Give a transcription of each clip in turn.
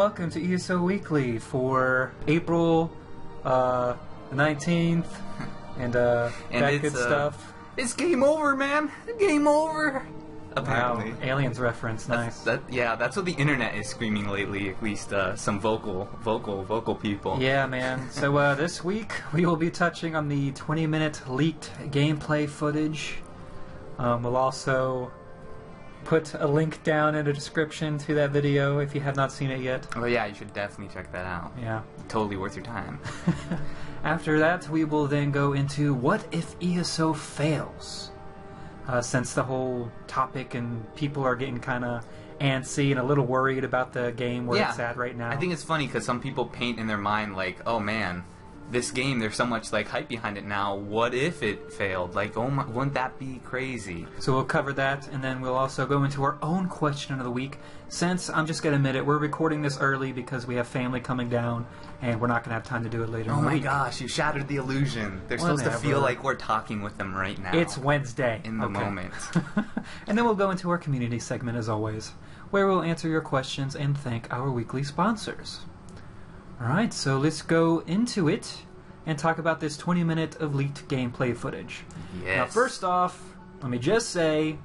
welcome to ESO Weekly for April uh, 19th and uh, And that good uh, stuff. It's game over, man. Game over. Wow, Apparently. aliens reference, nice. That, yeah, that's what the internet is screaming lately. At least uh, some vocal, vocal, vocal people. Yeah, man. So uh, this week we will be touching on the 20-minute leaked gameplay footage. Um, we'll also put a link down in the description to that video if you have not seen it yet. Oh yeah, you should definitely check that out. Yeah. Totally worth your time. After that, we will then go into what if ESO fails? Uh, since the whole topic and people are getting kind of antsy and a little worried about the game where yeah, it's at right now. I think it's funny because some people paint in their mind like, oh man, this game. There's so much like hype behind it now. What if it failed? Like, oh my, wouldn't that be crazy? So we'll cover that, and then we'll also go into our own question of the week. Since I'm just gonna admit it, we're recording this early because we have family coming down, and we're not gonna have time to do it later. Oh my week. gosh, you shattered the illusion. They're supposed to feel like we're talking with them right now. It's Wednesday. in the Okay. moment. and then we'll go into our community segment as always, where we'll answer your questions and thank our weekly sponsors. Alright, so let's go into it and talk about this 20 minute of leaked gameplay footage. Yes. Now, first off, let me just say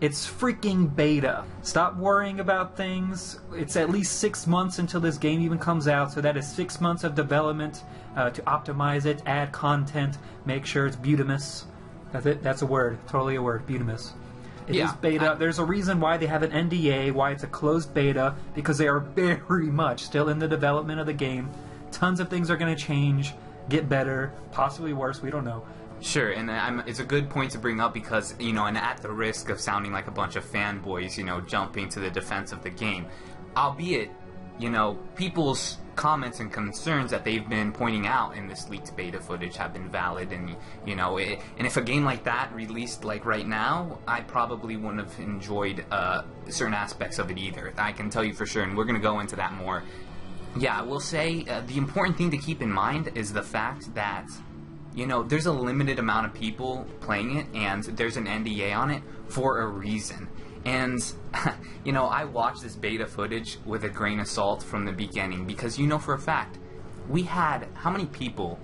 it's freaking beta. Stop worrying about things. It's at least six months until this game even comes out, so that is six months of development uh, to optimize it, add content, make sure it's beautimous. That's it. That's a word. Totally a word. Beautimous. It is Yeah, beta. I- There's a reason why they have an NDA, why it's a closed beta, because they are very much still in the development of the game. Tons of things are going to change, get better, possibly worse. We don't know. Sure, and I'm, it's a good point to bring up because, you know, and at the risk of sounding like a bunch of fanboys, you know, jumping to the defense of the game, albeit, you know, people's comments and concerns that they've been pointing out in this leaked beta footage have been valid, and, you know, it, and if a game like that released, like, right now, I probably wouldn't have enjoyed uh, certain aspects of it either. I can tell you for sure, and we're going to go into that more yeah, I will say uh, the important thing to keep in mind is the fact that, you know, there's a limited amount of people playing it, and there's an NDA on it for a reason. And, you know, I watched this beta footage with a grain of salt from the beginning because you know for a fact, we had how many people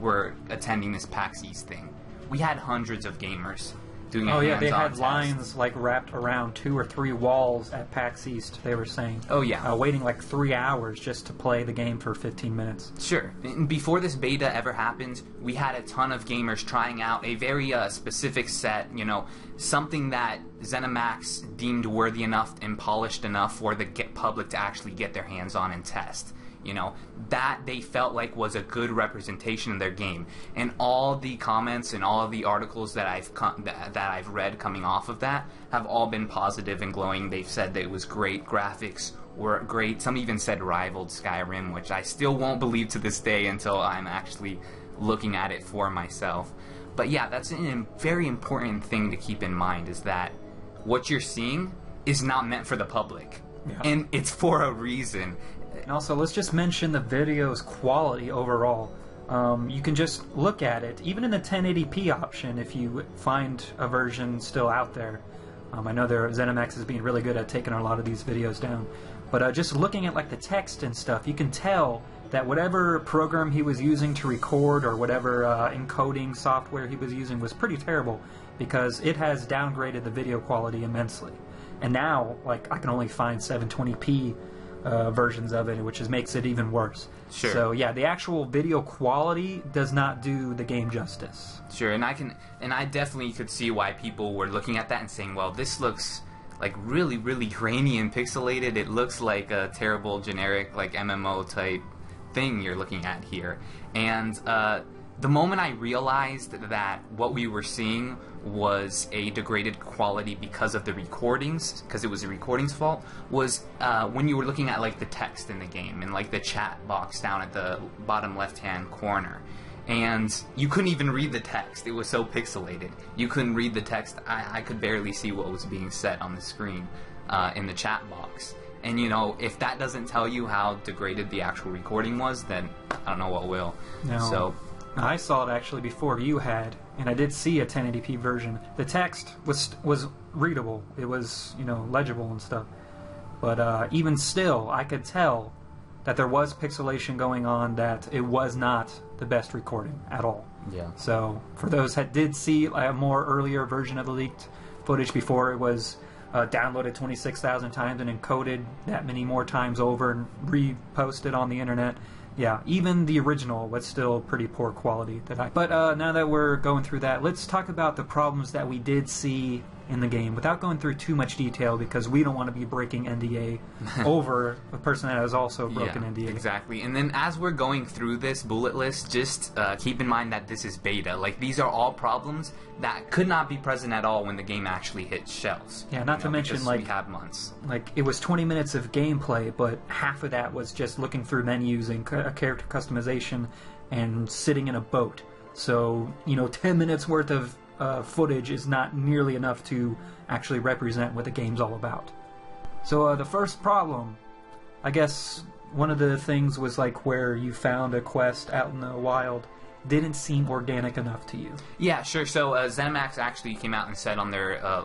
were attending this PAX East thing? We had hundreds of gamers doing a Oh yeah, they had test. lines like wrapped around two or three walls at PAX East. They were saying. Oh, yeah. uh, waiting like three hours just to play the game for 15 minutes. Sure. Before this beta ever happened, we had a ton of gamers trying out a very uh, specific set, you know, something that ZeniMax deemed worthy enough and polished enough for the get public to actually get their hands on and test. You know, that they felt like was a good representation of their game. And all the comments and all of the articles that I've co- that, that I've read coming off of that have all been positive and glowing. They've said that it was great graphics were great. Some even said rivaled Skyrim, which I still won't believe to this day until I'm actually looking at it for myself. But yeah, that's a very important thing to keep in mind is that what you're seeing is not meant for the public. Yeah. And it's for a reason. And also, let's just mention the video's quality overall. Um, you can just look at it, even in the 1080p option, if you find a version still out there. Um, I know there ZeniMax is being really good at taking a lot of these videos down, but uh, just looking at like the text and stuff, you can tell that whatever program he was using to record or whatever uh, encoding software he was using was pretty terrible because it has downgraded the video quality immensely. And now, like, I can only find 720p uh, versions of it, which is, makes it even worse. Sure. So yeah, the actual video quality does not do the game justice. Sure, and I can and I definitely could see why people were looking at that and saying, "Well, this looks like really really grainy and pixelated. It looks like a terrible generic like MMO type thing you're looking at here." And uh, the moment I realized that what we were seeing was a degraded quality because of the recordings, because it was the recording's fault, was uh, when you were looking at like the text in the game and like the chat box down at the bottom left-hand corner and you couldn't even read the text. It was so pixelated. You couldn't read the text. I, I could barely see what was being said on the screen uh, in the chat box. And you know, if that doesn't tell you how degraded the actual recording was, then I don't know what will. No. So, I saw it actually before you had, and I did see a 1080p version. The text was was readable. It was you know legible and stuff. But uh, even still, I could tell that there was pixelation going on. That it was not the best recording at all. Yeah. So for those that did see a more earlier version of the leaked footage before it was uh, downloaded 26,000 times and encoded that many more times over and reposted on the internet. Yeah, even the original was still pretty poor quality. That I. But uh, now that we're going through that, let's talk about the problems that we did see in the game without going through too much detail because we don't want to be breaking NDA over a person that has also broken yeah, NDA. Exactly. And then as we're going through this bullet list, just uh, keep in mind that this is beta. Like these are all problems that could not be present at all when the game actually hits shelves. Yeah, not you to mention, like- we have months. like it was 20 minutes of gameplay but half of that was just looking through menus and a character customization and sitting in a boat so you know 10 minutes worth of uh, footage is not nearly enough to actually represent what the game's all about so uh, the first problem i guess one of the things was like where you found a quest out in the wild didn't seem organic enough to you Yeah, sure. So uh, ZeniMax actually came out and said on their uh,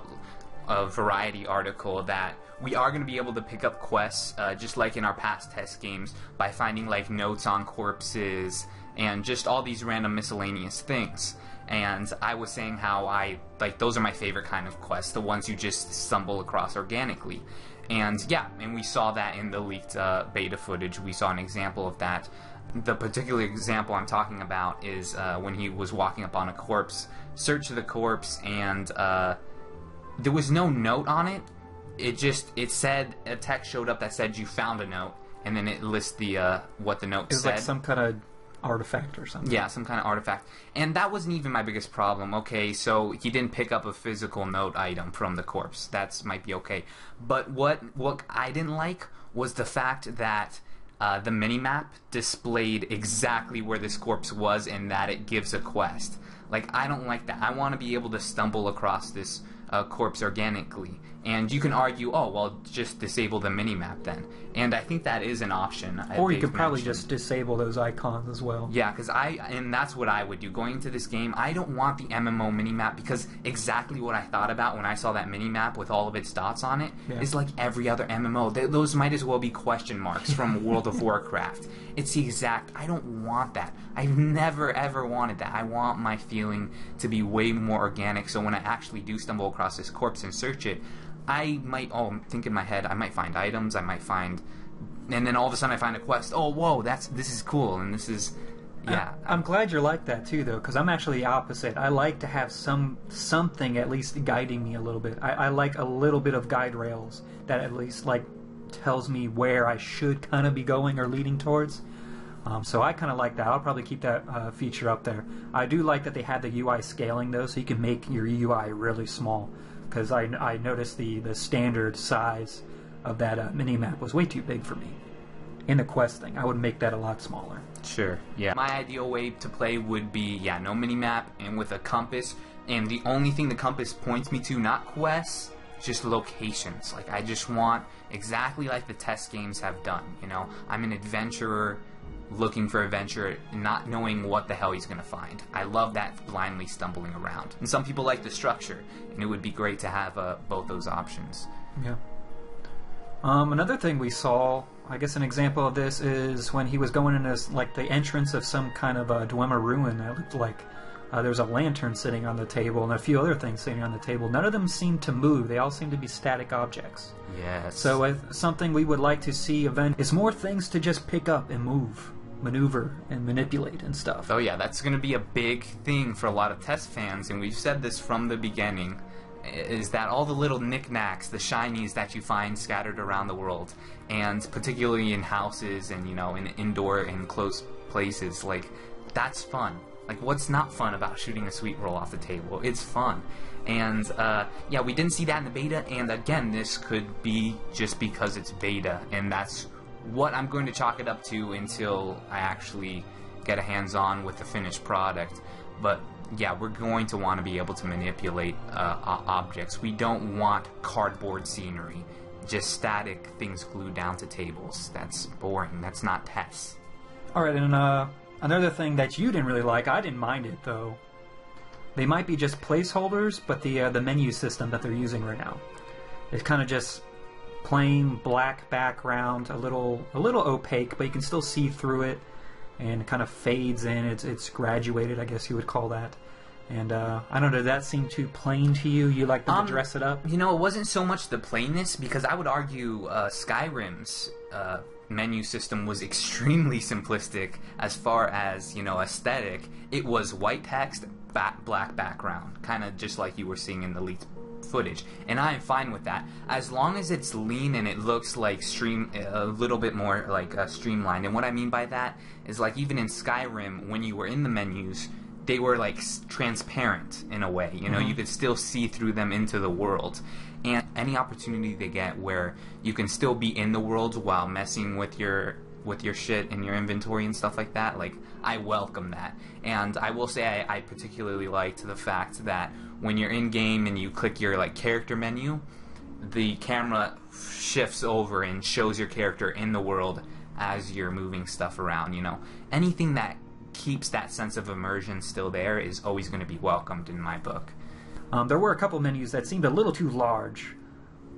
Variety article that we are going to be able to pick up quests, uh, just like in our past TES games, by finding like notes on corpses and just all these random miscellaneous things. And I was saying how I like those are my favorite kind of quests, the ones you just stumble across organically. And yeah, and we saw that in the leaked uh, beta footage. We saw an example of that. The particular example I'm talking about is uh, when he was walking up on a corpse, search the corpse, and uh, there was no note on it. It just it said a text showed up that said you found a note, and then it lists the uh, what the note it was said. like some kind of artifact or something Yeah, some kind of artifact. And that wasn't even my biggest problem. Okay, so he didn't pick up a physical note item from the corpse. That's might be okay. But what what I didn't like was the fact that uh, the minimap displayed exactly where this corpse was and that it gives a quest. Like I don't like that. I want to be able to stumble across this uh, corpse organically. And you can argue, oh well, just disable the minimap then. And I think that is an option. Or you could probably mentioned. just disable those icons as well. Yeah, because I and that's what I would do going into this game. I don't want the MMO minimap because exactly what I thought about when I saw that minimap with all of its dots on it is Yeah. like every other MMO. Th- those might as well be question marks from World of Warcraft. It's the exact. I don't want that. I've never ever wanted that. I want my feeling to be way more organic. So when I actually do stumble across this corpse and search it, I might oh think in my head I might find items. I might find. And then all of a sudden I find a quest. Oh, whoa! That's this is cool, and this is yeah. I'm glad you're like that too, though, because I'm actually the opposite. I like to have some something at least guiding me a little bit. I, I like a little bit of guide rails that at least like tells me where I should kind of be going or leading towards. Um, so I kind of like that. I'll probably keep that uh, feature up there. I do like that they have the UI scaling though, so you can make your UI really small. Because I, I noticed the the standard size of that uh, mini map was way too big for me. In the quest thing, I would make that a lot smaller. Sure. Yeah. My ideal way to play would be yeah, no mini map and with a compass. And the only thing the compass points me to, not quests, just locations. Like I just want exactly like the TES games have done. You know, I'm an adventurer looking for adventure, not knowing what the hell he's gonna find. I love that blindly stumbling around. And some people like the structure, and it would be great to have uh, both those options. Yeah. Um, another thing we saw, I guess an example of this is when he was going in as like the entrance of some kind of a Dwemer ruin. It looked like uh, there was a lantern sitting on the table and a few other things sitting on the table. None of them seemed to move. They all seemed to be static objects. Yes. So uh, something we would like to see event is more things to just pick up and move, maneuver and manipulate and stuff. Oh yeah, that's going to be a big thing for a lot of TES fans, and we've said this from the beginning. Is that all the little knickknacks, the shinies that you find scattered around the world, and particularly in houses and you know in indoor and close places, like that's fun. Like what's not fun about shooting a sweet roll off the table? It's fun, and uh, yeah, we didn't see that in the beta. And again, this could be just because it's beta, and that's what I'm going to chalk it up to until I actually get a hands on with the finished product. But yeah, we're going to want to be able to manipulate uh, objects. We don't want cardboard scenery, just static things glued down to tables. That's boring. That's not tests. All right, and uh, another thing that you didn't really like, I didn't mind it though. They might be just placeholders, but the uh, the menu system that they're using right now, it kind of just plain black background, a little a little opaque, but you can still see through it, and it kind of fades in. It's it's graduated, I guess you would call that. And uh, I don't know, did that seem too plain to you? You like them Um, to dress it up? You know, it wasn't so much the plainness because I would argue uh, Skyrim's uh, menu system was extremely simplistic as far as you know aesthetic. It was white text, black background, kind of just like you were seeing in the leaked footage, and I am fine with that as long as it's lean and it looks like stream a little bit more like uh, streamlined. And what I mean by that is like even in Skyrim, when you were in the menus they were like s- transparent in a way. You know, you could still see through them into the world. And any opportunity they get where you can still be in the world while messing with your with your shit and your inventory and stuff like that, like I welcome that. And I will say I, I particularly liked the fact that when you're in game and you click your like character menu, the camera shifts over and shows your character in the world as you're moving stuff around. You know, anything that keeps that sense of immersion still there is always going to be welcomed in my book. Um, there were a couple menus that seemed a little too large.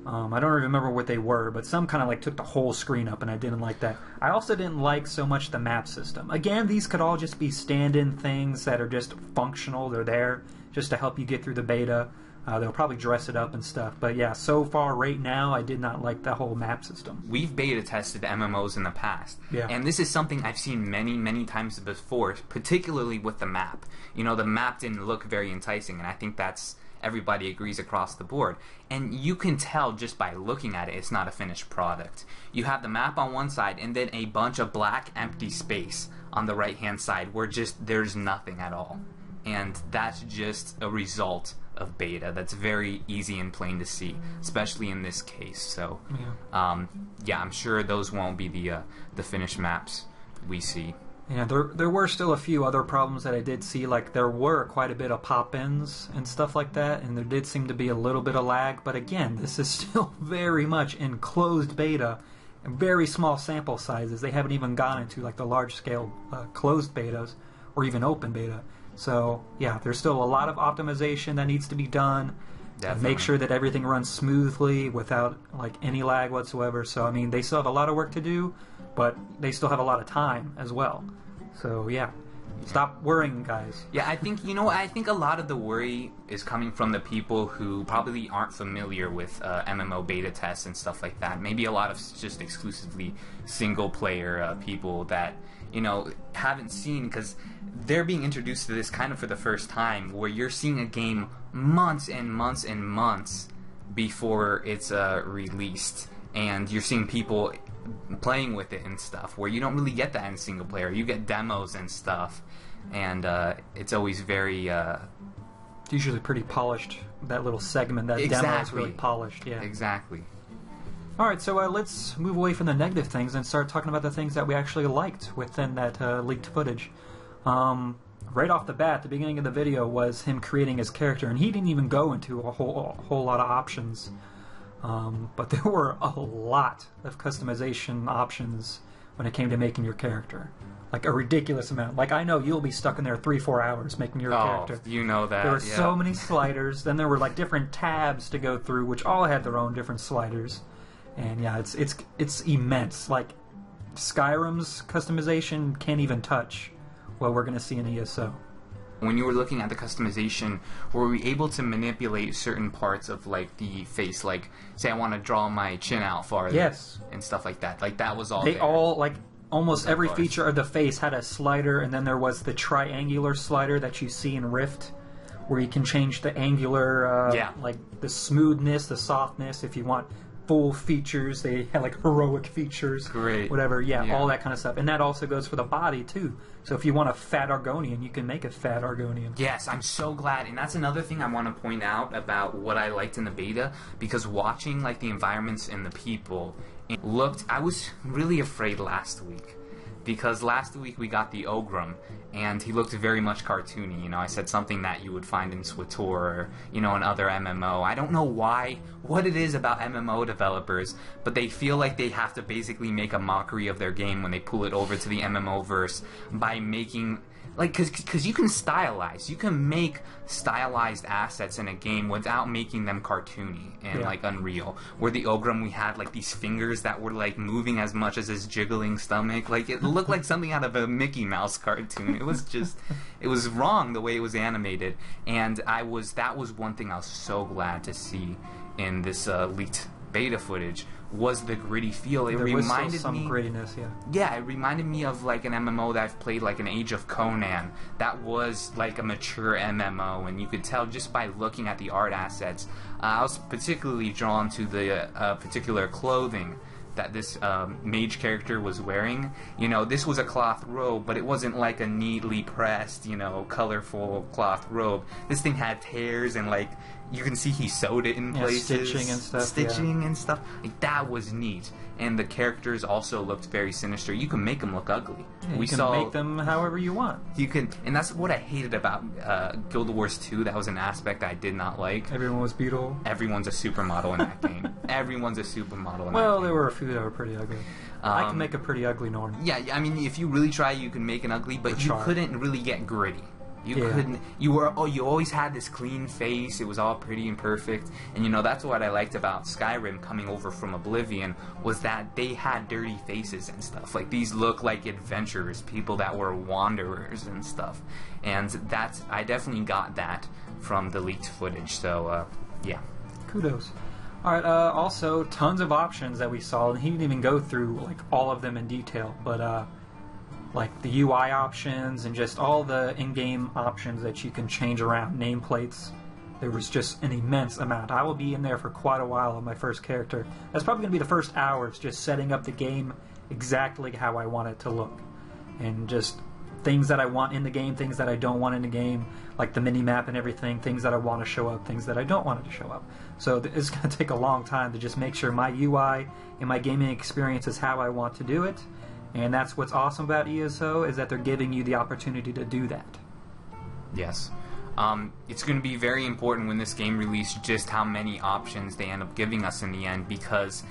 Um, I don't remember what they were, but some kind of like took the whole screen up, and I didn't like that. I also didn't like so much the map system. Again, these could all just be stand-in things that are just functional. They're there just to help you get through the beta. Uh, they'll probably dress it up and stuff. But yeah, so far right now, I did not like the whole map system. We've beta tested MMOs in the past, Yeah. and this is something I've seen many, many times before, particularly with the map. You know, the map didn't look very enticing, and I think that's everybody agrees across the board. And you can tell just by looking at it, it's not a finished product. You have the map on one side, and then a bunch of black, empty space on the right hand side, where just there's nothing at all. And that's just a result of beta. That's very easy and plain to see, especially in this case. So, um, yeah, I'm sure those won't be the uh, the finished maps we see. Yeah, there there were still a few other problems that I did see. Like there were quite a bit of pop-ins and stuff like that, and there did seem to be a little bit of lag. But again, this is still very much in closed beta, and very small sample sizes. They haven't even gone into like the large-scale uh, closed betas or even open beta. So yeah, there's still a lot of optimization that needs to be done. Definitely. Make sure that everything runs smoothly without like any lag whatsoever. So I mean, they still have a lot of work to do, but they still have a lot of time as well. So yeah, stop worrying, guys. Yeah, I think you know. I think a lot of the worry is coming from the people who probably aren't familiar with uh, MMO beta tests and stuff like that. Maybe a lot of just exclusively single player uh, people that you know haven't seen because they're being introduced to this kind of for the first time, where you're seeing a game months and months and months before it's uh, released, and you're seeing people playing with it and stuff where you don't really get that in single player you get demos and stuff and uh, it's always very uh, It's usually pretty polished. That little segment, that demo is really polished. Yeah. exactly All right, so uh, let's move away from the negative things and start talking about the things that we actually liked within that uh, leaked footage. Um, right off the bat, the beginning of the video was him creating his character, and he didn't even go into a whole a whole lot of options. Um, but there were a lot of customization options when it came to making your character, like a ridiculous amount. Like I know you'll be stuck in there three four hours making your oh character. you know that There were yeah. so many sliders. Then there were like different tabs to go through, which all had their own different sliders. And yeah, it's it's it's immense. Like Skyrim's customization can't even touch what we're gonna see in ESO. when you were looking at the customization were we able to manipulate certain parts of like the face like say i want to draw my chin out farther Yes. and stuff like that like that was all They there. all like almost every course. feature of the face had a slider, and then there was the triangular slider that you see in Rift, where you can change the angular, uh, Yeah. like the smoothness, the softness. If you want full features, they had like heroic features, Great. whatever. Yeah, Yeah. all that kind of stuff, and that also goes for the body too. So if you want a fat Argonian, you can make a fat Argonian. Yes, I'm so glad, and that's another thing I want to point out about what I liked in the beta because watching like the environments and the people looked. I was really afraid last week because last week we got the Ogrim and he looked very much cartoony. You know, I said something that you would find in SWTOR or you know in other MMO. I don't know why, what it is about MMO developers, but they feel like they have to basically make a mockery of their game when they pull it over to the MMO verse by making like because because you can stylize. You can make stylized assets in a game without making them cartoony and Yeah. like unreal. Where the Ogrim we had like these fingers that were like moving as much as his jiggling stomach. Like it looked like something out of a mickey mouse cartoon. It was just it was wrong the way it was animated. And i was that was one thing i was so glad to see in this uh, leaked beta footage was the gritty feel it There reminded some me grittiness, yeah. yeah, it reminded me of like an MMO that I've played, like an Age of Conan. That was like a mature MMO, and you could tell just by looking at the art assets. Uh, I was particularly drawn to the uh, particular clothing that this um, mage character was wearing. You know, this was a cloth robe, but it wasn't like a neatly pressed, you know, colorful cloth robe. This thing had tears and like you can see he sewed it in Yeah, places, stitching and stuff, yeah. Stitching and stuff. Like that was neat. And the characters also looked very sinister. You can make them look ugly. Yeah, we you can saw make them however you want. you can, and that's what I hated about uh, Guild Wars 2. That was an aspect I did not like. Everyone was beautiful. Everyone's a supermodel in that game. Everyone's a supermodel in Well, there game. were a few that were pretty ugly. I can Um, make a pretty ugly Norn. Yeah, I mean, if you really try, you can make an ugly, but you couldn't really get gritty. You Yeah. couldn't. You were. Oh, you always had this clean face. It was all pretty and perfect. And you know that's what I liked about Skyrim coming over from Oblivion was that they had dirty faces and stuff. Like these look like adventurers, people that were wanderers and stuff. And that's I definitely got that from the leaked footage. So uh, yeah. Kudos. All right. Uh, also, tons of options that we saw, and he didn't even go through like all of them in detail, but uh, like the UI options and just all the in-game options that you can change around, nameplates. There was just an immense amount. I will be in there for quite a while on my first character. That's probably going to be the first hours, just setting up the game exactly how I want it to look, and just things that I want in the game, things that I don't want in the game, like the mini map and everything, things that I want to show up, things that I don't want to show up. So it's going to take a long time to just make sure my UI and my gaming experience is how I want to do it. And that's what's awesome about ESO is that they're giving you the opportunity to do that. Yes. Um, it's going to be very important when this game releases just how many options they end up giving us in the end because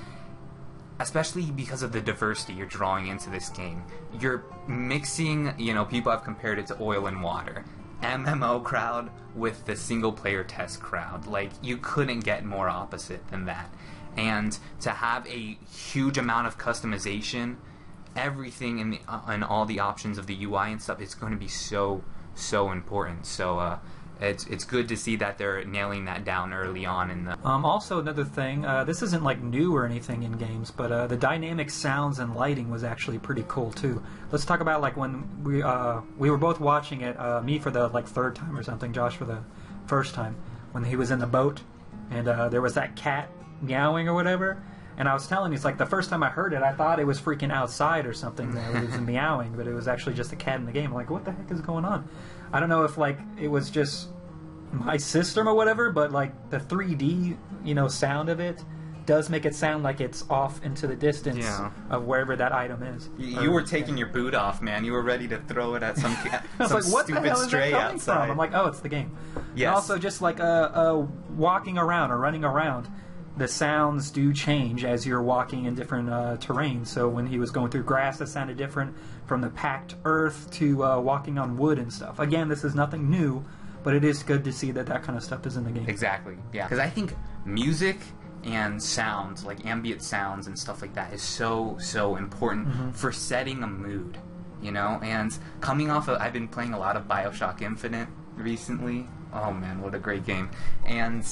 especially because of the diversity you're drawing into this game. You're mixing, you know, people have compared it to oil and water. MMO crowd with the single player TES crowd. Like, you couldn't get more opposite than that. And to have a huge amount of customization, everything in the uh, in all the options of the UI and stuff, it's going to be so so important. So uh, it's it's good to see that they're nailing that down early on in the Um, also, another thing, uh, this isn't like new or anything in games, but uh, the dynamic sounds and lighting was actually pretty cool too. Let's talk about like when we uh, we were both watching it, uh, me for the like third time or something, Josh for the first time, when he was in the boat, and uh, there was that cat meowing or whatever. And I was telling you, it's like the first time I heard it, I thought it was freaking outside or something. That it was meowing, but it was actually just a cat in the game. I'm like, what the heck is going on? I don't know if like it was just my system or whatever, but like the 3D, you know, sound of it does make it sound like it's off into the distance Yeah. of wherever that item is. You, you were taking your boot off, man. You were ready to throw it at some ca- some like, what the stupid hell is that stray outside. from? I'm like, oh, it's the game. Yes. And also, just like uh, uh, walking around or running around, the sounds do change as you're walking in different uh, terrain. So when he was going through grass, that sounded different from the packed earth to uh, walking on wood and stuff. Again, this is nothing new, but it is good to see that that kind of stuff is in the game. Exactly. Yeah. Because I think music and sounds, like ambient sounds and stuff like that, is so so important Mm-hmm. for setting a mood. You know, and coming off of, I've been playing a lot of Bioshock Infinite recently. Oh man, what a great game! And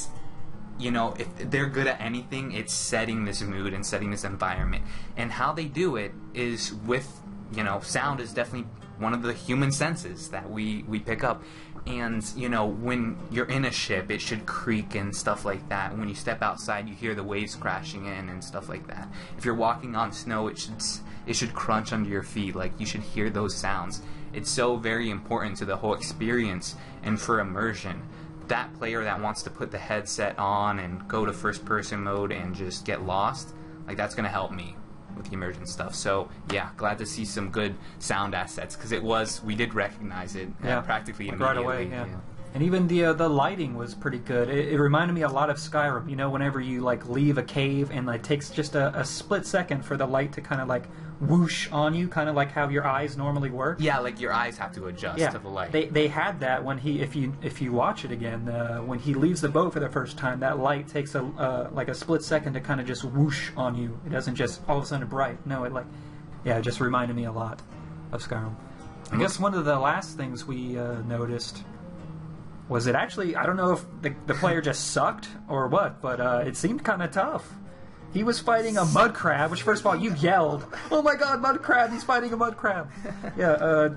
you know, if they're good at anything, it's setting this mood and setting this environment. And how they do it is with, you know, sound is definitely one of the human senses that we, we pick up. And, you know, when you're in a ship, it should creak and stuff like that. When you step outside, you hear the waves crashing in and stuff like that. If you're walking on snow, it should, it should crunch under your feet. Like, you should hear those sounds. It's so very important to the whole experience and for immersion that player that wants to put the headset on and go to first person mode and just get lost, like that's going to help me with the immersion stuff. So, yeah, glad to see some good sound assets because it was, we did recognize it uh, Yeah, practically like right away, yeah. And even the uh, the lighting was pretty good. It, it reminded me a lot of Skyrim. You know, whenever you like leave a cave and like takes just a, a split second for the light to kind of like whoosh on you, kind of like how your eyes normally work. Yeah, like your eyes have to adjust Yeah, to the light. they they had that when he if you if you watch it again uh, when he leaves the boat for the first time that light takes a uh, like a split second to kind of just whoosh on you. It doesn't just all of a sudden bright. No, it like yeah, it just reminded me a lot of Skyrim. I guess one of the last things we uh, noticed was it actually I don't know if the, the player just sucked or what, but uh, it seemed kind of tough. He was fighting a mud crab, which first of all you yelled, "Oh my god, mud crab! He's fighting a mud crab!" yeah, uh,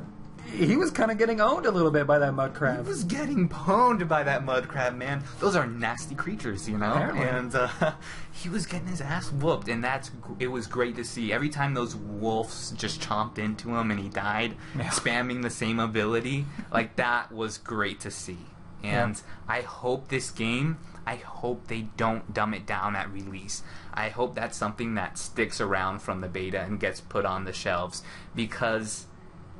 he was kind of getting owned a little bit by that mud crab. He was getting pwned by that mud crab, man. Those are nasty creatures, you know. Apparently. And uh, he was getting his ass whooped, and that's it was great to see. Every time those wolves just chomped into him and he died, Yeah. spamming the same ability, like that was great to see. And I hope this game. I hope they don't dumb it down at release. I hope that's something that sticks around from the beta and gets put on the shelves because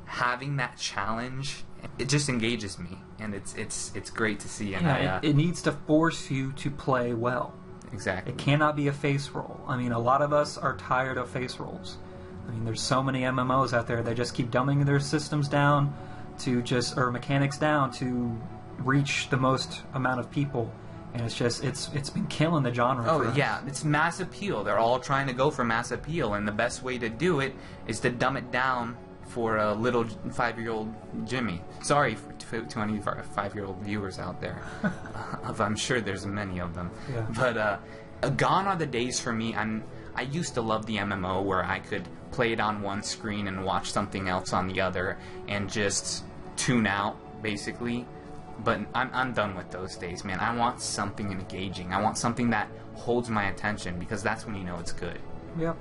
having that challenge it just engages me and it's it's it's great to see and I, uh, it, it needs to force you to play well. exactly It cannot be a face roll. I mean, a lot of us are tired of face rolls. I mean, there's so many MMOs out there that just keep dumbing their systems down to just or mechanics down to reach the most amount of people, and it's just it's it's been killing the genre. oh for yeah it's mass appeal they're all trying to go for mass appeal and the best way to do it is to dumb it down for a little five-year-old Jimmy. Sorry for t- to any five-year-old viewers out there. uh, I'm sure there's many of them. Yeah. But uh, gone are the days for me. I'm I used to love the MMO where I could play it on one screen and watch something else on the other and just tune out basically. But I'm I'm done with those days, man. I want something engaging. I want something that holds my attention because that's when you know it's good. Yep.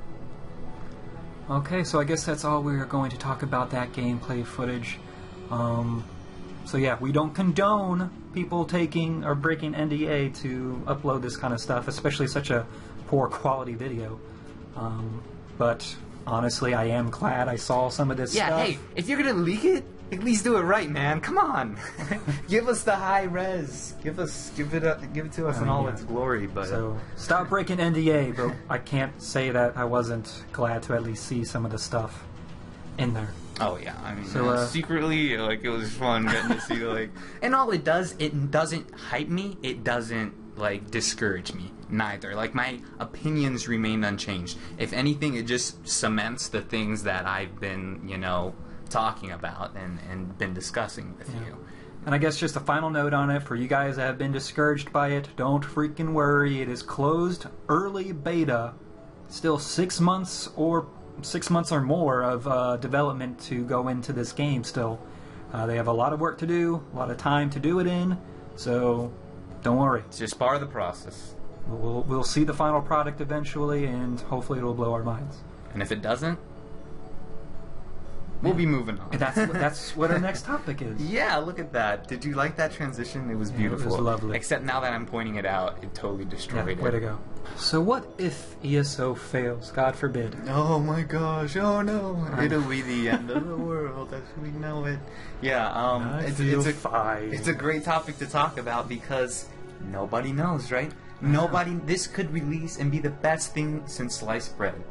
Okay, so I guess that's all we are going to talk about that gameplay footage. Um, so yeah, we don't condone people taking or breaking NDA to upload this kind of stuff, especially such a poor quality video. Um, but honestly, I am glad I saw some of this Yeah, stuff. hey, if you're gonna leak it, at least do it right, man. Come on, give us the high res. Give us, give it, up, give it to us I in mean, all yeah. its glory. But So stop breaking NDA, but I can't say that I wasn't glad to at least see some of the stuff in there. oh yeah, I mean, So, uh, uh, secretly, like it was fun getting to see like, and all it does, it doesn't hype me. It doesn't like discourage me neither. Like my opinions remain unchanged. If anything, it just cements the things that I've been, you know, talking about and and been discussing with Yeah. you. And I guess just a final note on it for you guys that have been discouraged by it, don't freaking worry. It is closed early beta. Still six months or six months or more of uh, development to go into this game still. Uh, they have a lot of work to do, a lot of time to do it in, so don't worry. It's just part of the process. We'll, we'll see the final product eventually, and hopefully it'll blow our minds. And if it doesn't, we'll be moving on. That's, that's what our next topic is. Yeah, look at that. Did you like that transition? It was beautiful. it was lovely. Except now that I'm pointing it out, it totally Yeah, destroyed way to go. So what if ESO fails? God forbid. Oh my gosh! Oh no! It'll be the end of the world as we know it. Yeah, um, it's, it's a fine. it's a great topic to talk about because nobody knows, right? Nobody. This could release and be the best thing since sliced bread,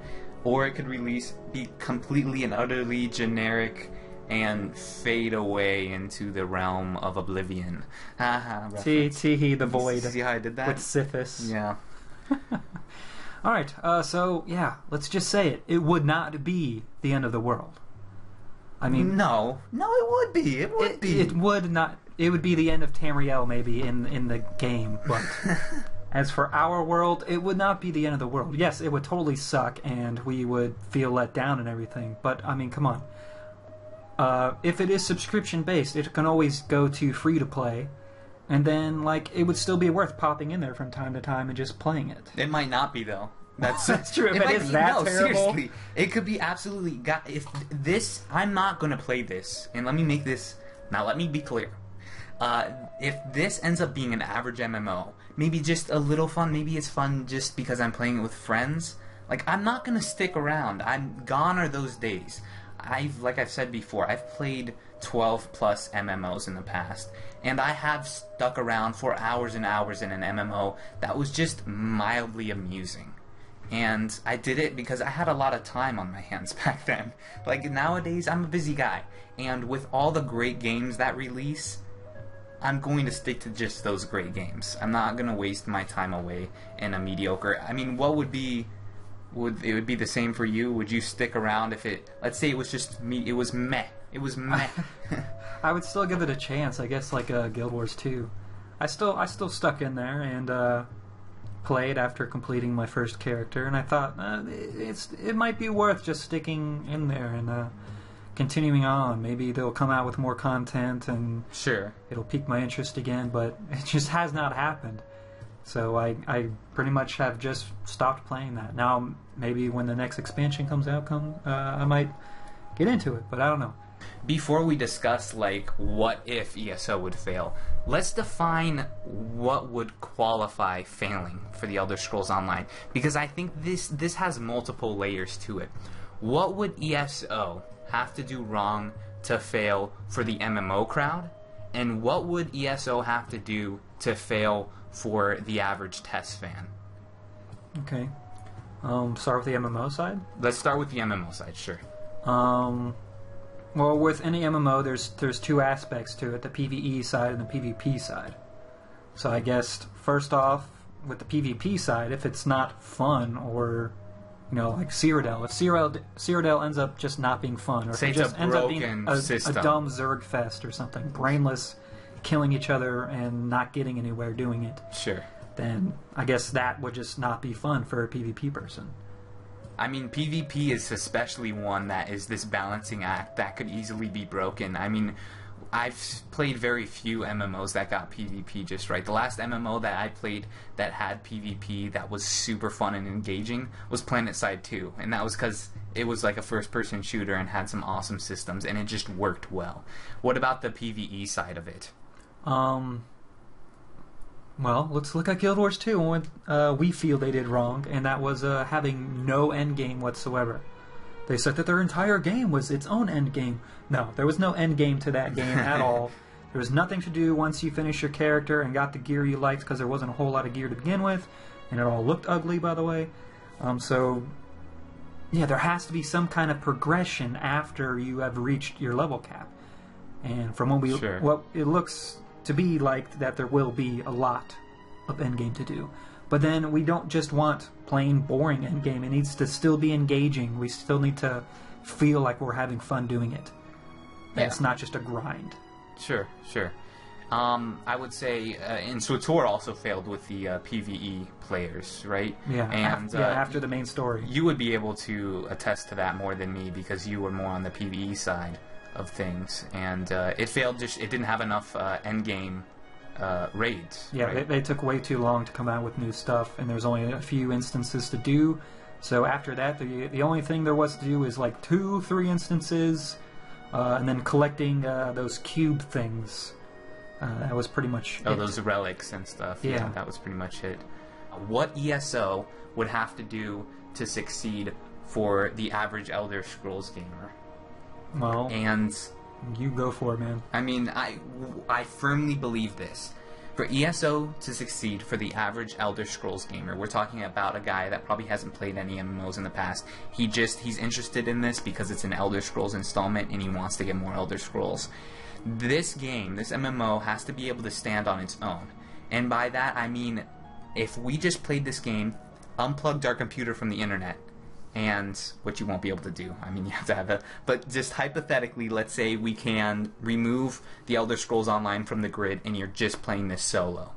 or it could release be completely and utterly generic and fade away into the realm of oblivion. Haha. T reference. T he the void See how I did that? with Sithis. yeah. All right. Uh, so yeah, let's just say it. It would not be the end of the world. I mean, no, no, it would be. It would it, be. it would not. It would be the end of Tamriel maybe in in the game, but as for our world, it would not be the end of the world. Yes, it would totally suck, and we would feel let down and everything. But I mean, come on. Uh, if it is subscription based, it can always go to free to play, and then like it would still be worth popping in there from time to time and just playing it. It might not be though. That's That's true. If it might is be- that no, terrible- seriously, it could be absolutely. Got if this, I'm not gonna play this. And let me make this now. Let me be clear. Uh, if this ends up being an average MMO, maybe just a little fun. Maybe it's fun just because I'm playing it with friends. Like I'm not gonna stick around. I'm gone are those days. I've like I've said before. I've played 12 plus MMOs in the past, and I have stuck around for hours and hours in an MMO that was just mildly amusing. And I did it because I had a lot of time on my hands back then. Like nowadays, I'm a busy guy, and with all the great games that release, I'm going to stick to just those great games. I'm not going to waste my time away in a mediocre. I mean, what would be would it would be the same for you? Would you stick around if it let's say it was just me it was meh. It was meh. I would still give it a chance. I guess like uh, Guild Wars 2. I still I still stuck in there and uh, played after completing my first character, and I thought uh, it's it might be worth just sticking in there and uh, continuing on. Maybe they'll come out with more content and sure. it'll pique my interest again, but it just has not happened. So I, I pretty much have just stopped playing that. Now maybe when the next expansion comes out, come uh, I might get into it, but I don't know. Before we discuss like what if ESO would fail, let's define what would qualify failing for the Elder Scrolls Online because I think this this has multiple layers to it. What would ESO have to do wrong to fail for the MMO crowd? And what would ESO have to do to fail for the average TES fan? Okay. Um, start with the MMO side. Let's start with the MMO side, sure. Um, well, with any MMO, there's there's two aspects to it: the PVE side and the PvP side. So I guess first off, with the PvP side, if it's not fun or you know, like Cyrodiil, if Cyrodiil, Cyrodiil ends up just not being fun, or if it just ends up being a, a dumb Zerg fest or something, brainless, killing each other and not getting anywhere doing it, Sure. then I guess that would just not be fun for a PvP person. I mean, PvP is especially one that is this balancing act that could easily be broken. I mean, I've played very few MMOs that got PvP just right. The last MMO that I played that had PvP that was super fun and engaging was PlanetSide 2, and that was because it was like a first-person shooter and had some awesome systems, and it just worked well. What about the PvE side of it? Um. Well, let's look at Guild Wars 2 and what uh, we feel they did wrong, and that was uh, having no end game whatsoever. They said that their entire game was its own end game. No, there was no end game to that game at all. There was nothing to do once you finished your character and got the gear you liked because there wasn't a whole lot of gear to begin with, and it all looked ugly, by the way. Um, so, yeah, there has to be some kind of progression after you have reached your level cap. And from what we Sure. what it looks to be like that there will be a lot of endgame to do. But then we don't just want plain boring endgame. It needs to still be engaging. We still need to feel like we're having fun doing it. Yeah. It's not just a grind. Sure, sure. Um, I would say, uh, and SWTOR also failed with the uh, PVE players, right? Yeah. And af- yeah, uh, after the main story. you would be able to attest to that more than me because you were more on the PVE side of things, and uh, it failed. Just it didn't have enough uh, end game uh, raids. Yeah, right? they, they took way too long to come out with new stuff, and there's only a few instances to do. So after that, the the only thing there was to do is like two, three instances, uh, and then collecting uh, those cube things. Uh, that was pretty much Oh, it. those relics and stuff. Yeah. that was pretty much it. What ESO would have to do to succeed for the average Elder Scrolls gamer? Well, And you go for it, man. I mean, I, I firmly believe this. For ESO to succeed for the average Elder Scrolls gamer, we're talking about a guy that probably hasn't played any MMOs in the past. He just he's interested in this because it's an Elder Scrolls installment and he wants to get more Elder Scrolls. This game, this MMO has to be able to stand on its own. And by that I mean if we just played this game, unplugged our computer from the internet, and which you won't be able to do. I mean, you have to have a. But just hypothetically, let's say we can remove the Elder Scrolls Online from the grid, and you're just playing this solo.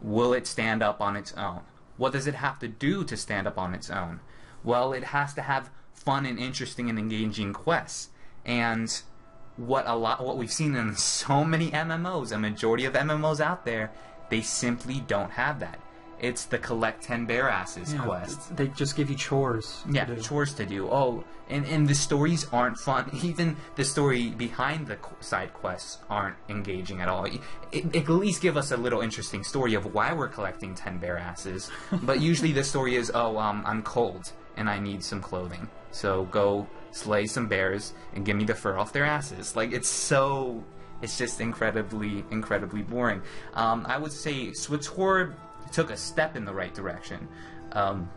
Will it stand up on its own? What does it have to do to stand up on its own? Well, it has to have fun and interesting and engaging quests. And what a lot, what we've seen in so many MMOs, a majority of MMOs out there, they simply don't have that. It's the collect ten bear asses Yeah, quest. They just give you chores. to Yeah, do. chores to do. Oh, and and the stories aren't fun. Even the story behind the side quests aren't engaging at all. It, it, at least give us a little interesting story of why we're collecting ten bear asses. but usually the story is, oh, um, I'm cold and I need some clothing. So go slay some bears and give me the fur off their asses. Like it's so, it's just incredibly, incredibly boring. Um, I would say SWTOR took a step in the right direction. Um,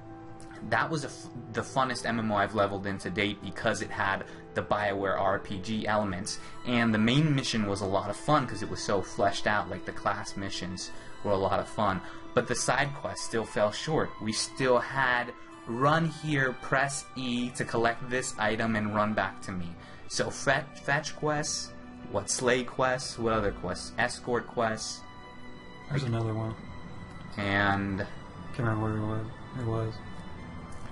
that was the funnest MMO I've leveled in to date because it had the Bioware RPG elements, and the main mission was a lot of fun because it was so fleshed out. Like the class missions were a lot of fun, but the side quests still fell short. We still had run here, press E to collect this item, and run back to me. So fetch, fetch quests, what slay quests, what other quests, escort quests, There's another one. And Can't remember where it was. It was.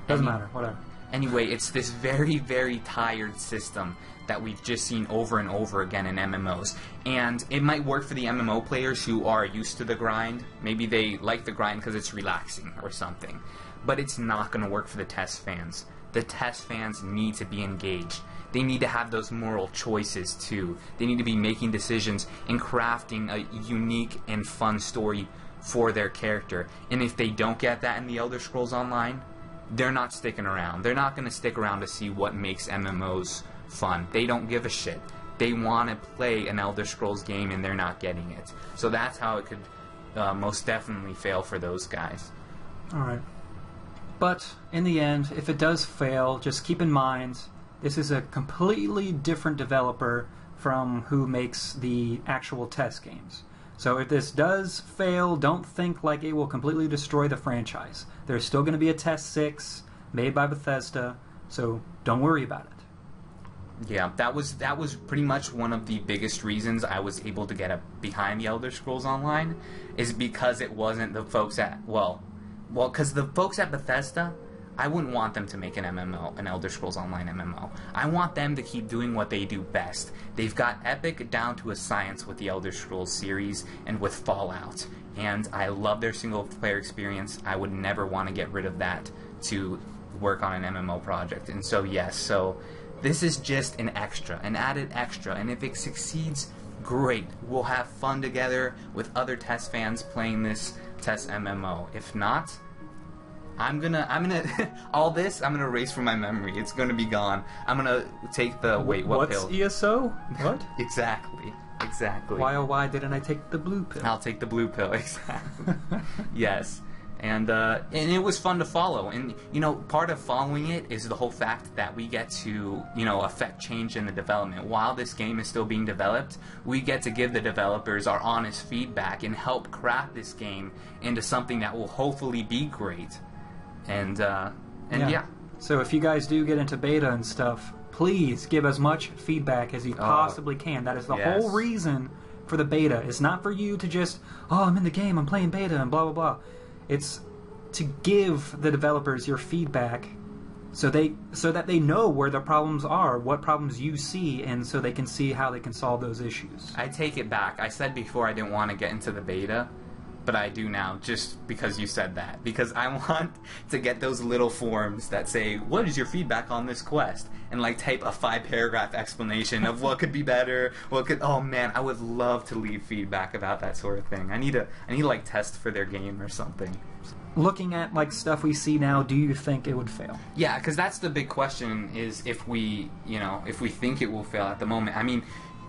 Doesn't Any- matter. Whatever. Anyway, it's this very, very tired system that we've just seen over and over again in MMOs. And it might work for the MMO players who are used to the grind. Maybe they like the grind because it's relaxing or something. But it's not going to work for the TES fans. The TES fans need to be engaged. They need to have those moral choices too. They need to be making decisions and crafting a unique and fun story for their character. And if they don't get that in the Elder Scrolls Online, they're not sticking around. They're not going to stick around to see what makes MMOs fun. They don't give a shit. They want to play an Elder Scrolls game and they're not getting it. So that's how it could uh, most definitely fail for those guys. All right. But in the end, if it does fail, just keep in mind this is a completely different developer from who makes the actual TES games. So if this does fail, don't think like it will completely destroy the franchise. There's still going to be a TES 6 made by Bethesda, so don't worry about it. Yeah, that was that was pretty much one of the biggest reasons I was able to get behind the Elder Scrolls Online, is because it wasn't the folks at well, well, because the folks at Bethesda, I wouldn't want them to make an MMO, an Elder Scrolls Online MMO. I want them to keep doing what they do best. They've got Epic down to a science with the Elder Scrolls series and with Fallout, and I love their single player experience. I would never want to get rid of that to work on an MMO project. And so yes, so this is just an extra, an added extra, and if it succeeds, great. We'll have fun together with other TES fans playing this TES MMO. If not, I'm gonna, I'm gonna, all this, I'm gonna erase from my memory. It's gonna be gone. I'm gonna take the wait, what What's pill? ESO? What? exactly, exactly. why oh why didn't I take the blue pill? I'll take the blue pill. Exactly. yes. And uh, and it was fun to follow. And you know, part of following it is the whole fact that we get to you know affect change in the development while this game is still being developed. We get to give the developers our honest feedback and help craft this game into something that will hopefully be great. And uh, and yeah. So if you guys do get into beta and stuff, please give as much feedback as you possibly can. That is the Oh, yes. whole reason for the beta. It's not for you to just, oh, I'm in the game, I'm playing beta, and blah blah blah. It's to give the developers your feedback so they so that they know where the problems are, what problems you see, and so they can see how they can solve those issues. I take it back. I said before I didn't want to get into the beta, but I do now just because you said that. Because I want to get those little forms that say, "What is your feedback on this quest?" and like type a five paragraph explanation of what could be better, what could Oh man, I would love to leave feedback about that sort of thing. I need to I need like test for their game or something. Looking at like stuff we see now, do you think it would fail? Yeah, because that's the big question: is if we, you know, if we think it will fail at the moment. I mean,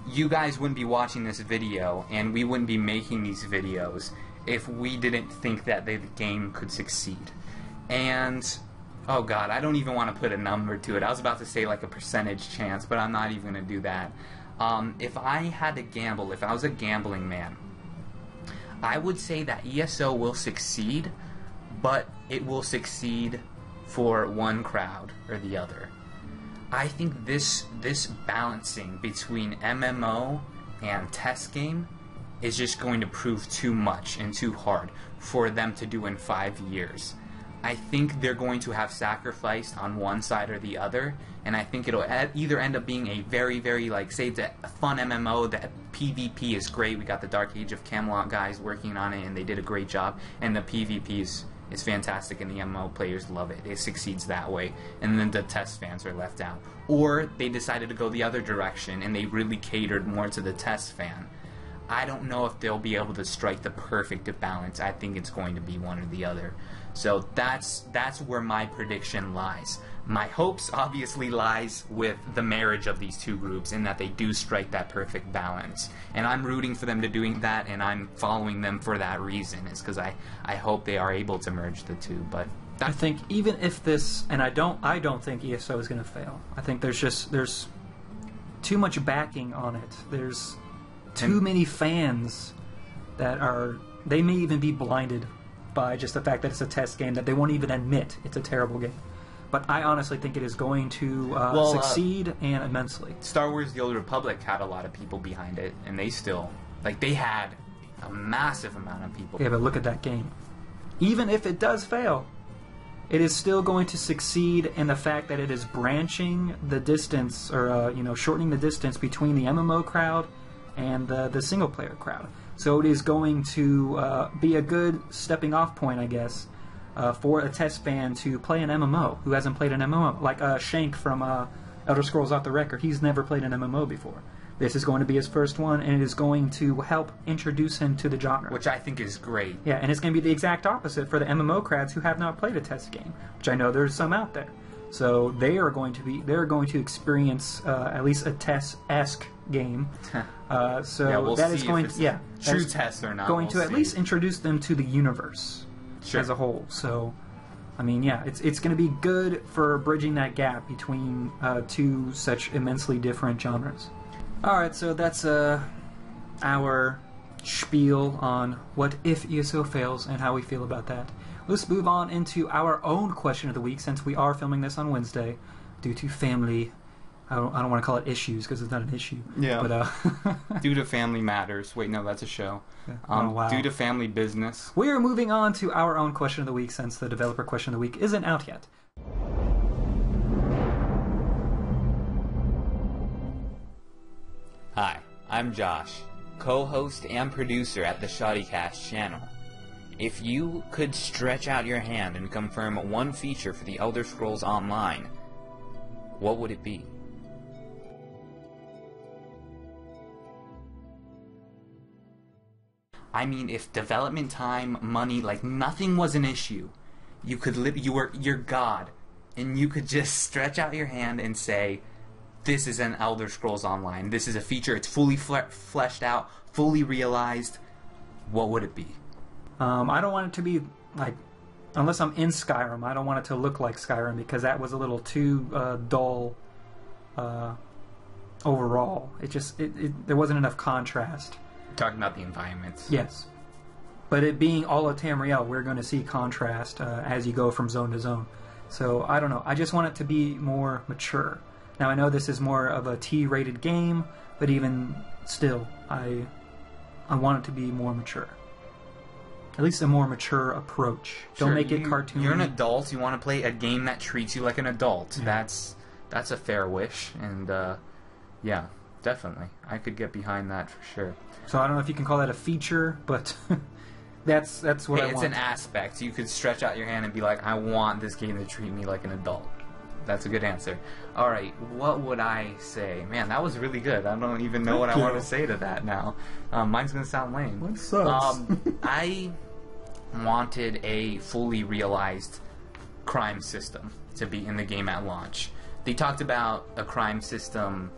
you guys wouldn't be watching this video, and we wouldn't be making these videos if we didn't think that the game could succeed. And oh god, I don't even want to put a number to it. I was about to say like a percentage chance, but I'm not even going to do that. Um, if I had to gamble, if I was a gambling man, I would say that ESO will succeed, but it will succeed for one crowd or the other. I think this this balancing between MMO and TES game is just going to prove too much and too hard for them to do in five years. I think they're going to have sacrificed on one side or the other, and I think it'll either end up being a very, very like say a fun MMO that PvP is great. We got the Dark Age of Camelot guys working on it, and they did a great job. And the PvP is is fantastic, and the MMO players love it. It succeeds that way, and then the TES fans are left out. Or they decided to go the other direction, and they really catered more to the TES fan. I don't know if they'll be able to strike the perfect balance. I think it's going to be one or the other. So that's that's where my prediction lies. My hopes obviously lies with the marriage of these two groups in that they do strike that perfect balance. And I'm rooting for them to doing that and I'm following them for that reason. Is because I, I hope they are able to merge the two. But I think even if this, and I don't, I don't think ESO is going to fail. I think there's just there's too much backing on it. There's too And- many fans that are. They may even be blinded by just the fact that it's a TES game that they won't even admit it's a terrible game. But I honestly think it is going to uh, Well, uh, succeed and immensely. Star Wars: The Old Republic had a lot of people behind it, and they still like they had a massive amount of people. Yeah, but look at that game. Even if it does fail, it is still going to succeed in the fact that it is branching the distance, or uh, you know, shortening the distance between the MMO crowd and the the single player crowd. So it is going to uh, be a good stepping off point, I guess, uh, for a TES fan to play an MMO who hasn't played an MMO, like uh, Shank from uh, Elder Scrolls Off the Record. He's never played an MMO before. This is going to be his first one, and it is going to help introduce him to the genre. which I think is great. Yeah, and it's going to be the exact opposite for the MMO crowds who have not played a TES game, which I know there's some out there. So they are going to be they're going to experience uh, at least a TES esque game. Uh, so Yeah, we'll that is going it's yeah true TES or not. going we'll to at see. least introduce them to the universe Sure. as a whole. So. I mean, yeah, it's it's going to be good for bridging that gap between uh, two such immensely different genres. All right, so that's uh, our spiel on what if ESO fails and how we feel about that. Let's move on into our own question of the week since we are filming this on Wednesday due to family. I don't, I don't want to call it issues because it's not an issue. Yeah. But uh, Due to Family Matters. Wait, no, that's a show. oh, Um, wow. Due to family business. we are moving on to our own question of the week since the developer question of the week isn't out yet. Hi, I'm Josh, co-host and producer at the Shoddycast channel. If you could stretch out your hand and confirm one feature for the Elder Scrolls Online, what would it be? I mean, if development time, money, like nothing was an issue, you could live. You were you're God, and you could just stretch out your hand and say, "This is an Elder Scrolls Online. This is a feature. It's fully fle- fleshed out, fully realized." What would it be? Um, I don't want it to be like, unless I'm in Skyrim, I don't want it to look like Skyrim because that was a little too uh, dull. Uh, overall, it just it, it there wasn't enough contrast. Talking about the environments. Yes, but it being all of Tamriel, we're going to see contrast uh, as you go from zone to zone. So I don't know. I just want it to be more mature. Now I know this is more of a T-rated game, but even still, I I want it to be more mature. At least a more mature approach. Don't Sure, make it you- cartoony. You're an adult. You want to play a game that treats you like an adult. Yeah. That's that's a fair wish, and uh, yeah, definitely, I could get behind that for sure. So I don't know if you can call that a feature, but that's that's what Hey, I it's want. an aspect. You could stretch out your hand and be like, I want this game to treat me like an adult. That's a good answer. All right, what would I say? Man, that was really good. I don't even know what I want to say to that now. Um, mine's gonna sound lame. What sucks? Um, I wanted a fully realized crime system to be in the game at launch. They talked about a crime system.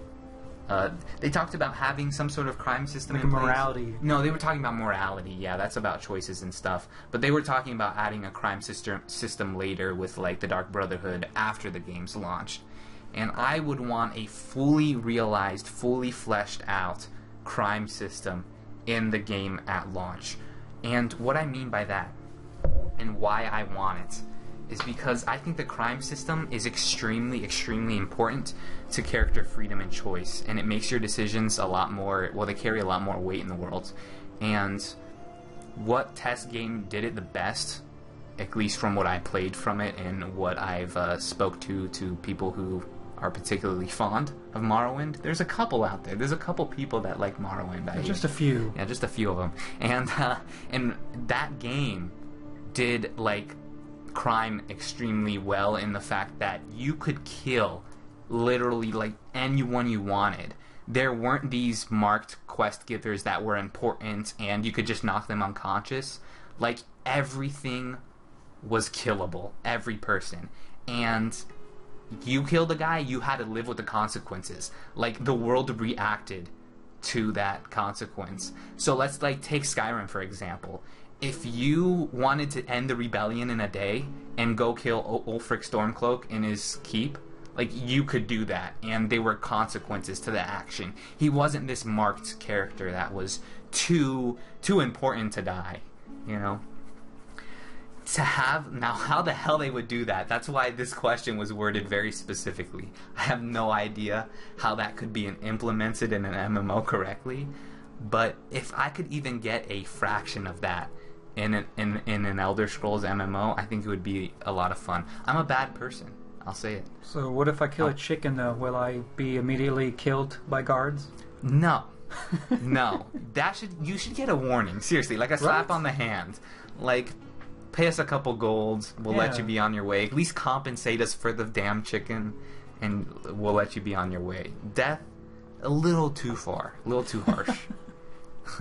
Uh, they talked about having some sort of crime system Like in a place. morality. No, they were talking about morality. Yeah, that's about choices and stuff. But they were talking about adding a crime system system later with like the Dark Brotherhood after the game's launched. And I would want a fully realized, fully fleshed out crime system in the game at launch. And what I mean by that and why I want it is because I think the crime system is extremely, extremely important to character freedom and choice, and it makes your decisions a lot more, well, they carry a lot more weight in the world. And what TES game did it the best, at least from what I played from it and what I've uh, spoke to to people who are particularly fond of Morrowind. There's a couple out there. There's a couple people that like Morrowind. I Just a few. yeah, just a few of them. And uh, and that game did like crime extremely well in the fact that you could kill literally like anyone you wanted. There weren't these marked quest givers that were important and you could just knock them unconscious. Like everything was killable. Every person. And you killed a guy, you had to live with the consequences. Like the world reacted to that consequence. So let's like take Skyrim for example. If you wanted to end the rebellion in a day and go kill U- Ulfric Stormcloak in his keep, like you could do that, and there were consequences to the action. He wasn't this marked character that was too too important to die, you know. To have now, how the hell they would do that? That's why this question was worded very specifically. I have no idea how that could be implemented in an MMO correctly, but if I could even get a fraction of that in an, in in an Elder Scrolls MMO, I think it would be a lot of fun. I'm a bad person. I'll say it. So what if I kill a oh. chicken though? Will I be immediately killed by guards? No. no. That should you should get a warning. Seriously, like a slap Right? on the hand. Like pay us a couple golds, we'll let you be on your way. At least compensate us for the damn chicken and we'll let you be on your way. Death a little too far, a little too harsh.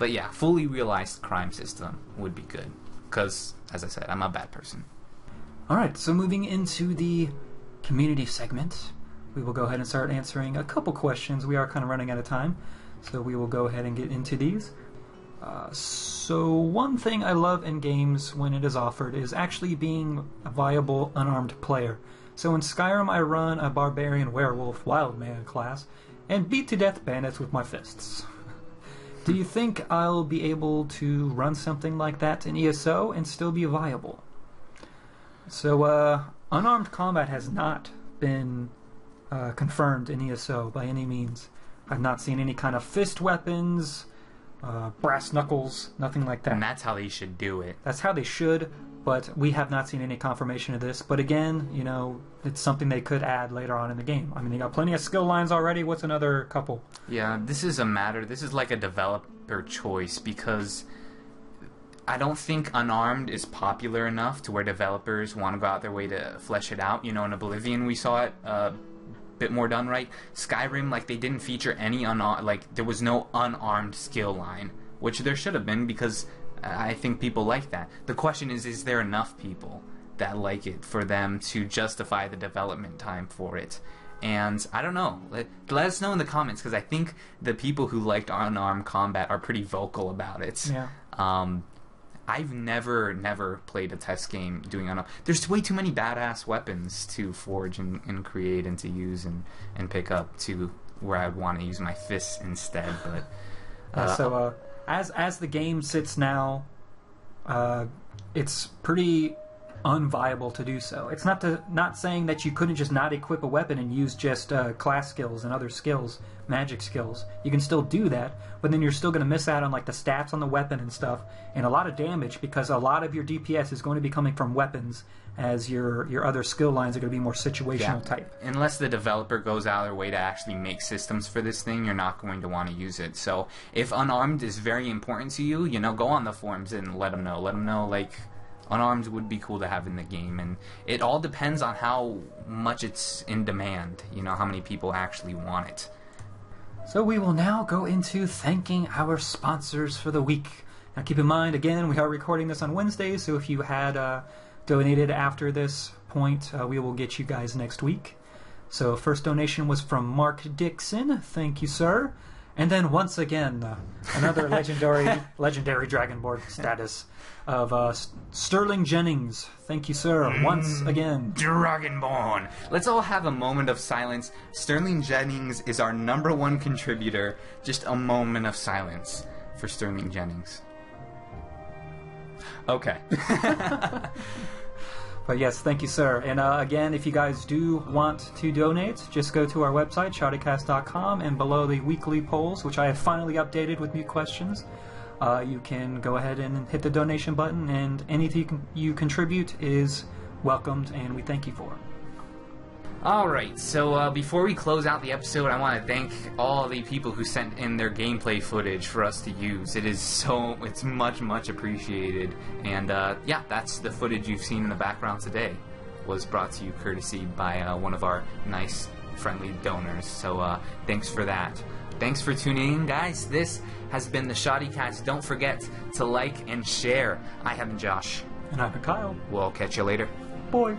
but yeah, fully realized crime system would be good cuz as I said, I'm a bad person. All right, so moving into the community segment, we will go ahead and start answering a couple questions. We are kind of running out of time, so we will go ahead and get into these. Uh, so, one thing I love in games when it is offered is actually being a viable unarmed player. So, in Skyrim, I run a barbarian werewolf wildman class and beat to death bandits with my fists. Do you think I'll be able to run something like that in ESO and still be viable? So, uh, unarmed combat has not been uh, confirmed in ESO by any means. I've not seen any kind of fist weapons, uh, brass knuckles, nothing like that. And that's how they should do it. That's how they should, but we have not seen any confirmation of this. But again, you know, it's something they could add later on in the game. I mean, they got plenty of skill lines already. What's another couple? Yeah, this is a matter. This is like a developer choice because I don't think unarmed is popular enough to where developers want to go out their way to flesh it out. You know, in Oblivion we saw it a bit more done right. Skyrim, like they didn't feature any unarmed, like there was no unarmed skill line, which there should have been because I think people like that. The question is, is there enough people that like it for them to justify the development time for it? And I don't know. Let, let us know in the comments because I think the people who liked unarmed combat are pretty vocal about it. Yeah. Um, I've never, never played a TES game doing unarmed. There's way too many badass weapons to forge and, and create and to use and, and pick up to where I'd want to use my fists instead. But Uh, Uh, so uh, as as the game sits now, uh, it's pretty unviable to do so. It's not to, not saying that you couldn't just not equip a weapon and use just uh, class skills and other skills, magic skills. You can still do that, but then you're still going to miss out on like the stats on the weapon and stuff, and a lot of damage because a lot of your DPS is going to be coming from weapons, as your your other skill lines are going to be more situational type. Unless the developer goes out of their way to actually make systems for this thing, you're not going to want to use it. So if unarmed is very important to you, you know, go on the forums and let them know. Let them know like unarmed would be cool to have in the game, and it all depends on how much it's in demand. You know, how many people actually want it. So we will now go into thanking our sponsors for the week. Now keep in mind, again, we are recording this on Wednesday, so if you had uh, donated after this point, uh, we will get you guys next week. So first donation was from Mark Dixon. Thank you, sir. And then once again, uh, another legendary legendary Dragonborn status of uh, Sterling Jennings. Thank you, sir. Once again. Dragonborn. Let's all have a moment of silence. Sterling Jennings is our number one contributor. Just a moment of silence for Sterling Jennings. Okay. But yes, thank you, sir. And uh, again, if you guys do want to donate, just go to our website, shoddycast.com, and below the weekly polls, which I have finally updated with new questions, uh, you can go ahead and hit the donation button, and anything you, contribute is welcomed, and we thank you for. All right, so uh, before we close out the episode, I want to thank all the people who sent in their gameplay footage for us to use. It is so, it's much, much appreciated. And uh, yeah, that's the footage you've seen in the background today. Was brought to you courtesy by uh, one of our nice, friendly donors. So uh, thanks for that. Thanks for tuning in, guys. This has been the Shoddy Cast. Don't forget to like and share. I have been Josh. And I'm Kyle. We'll catch you later. Boy.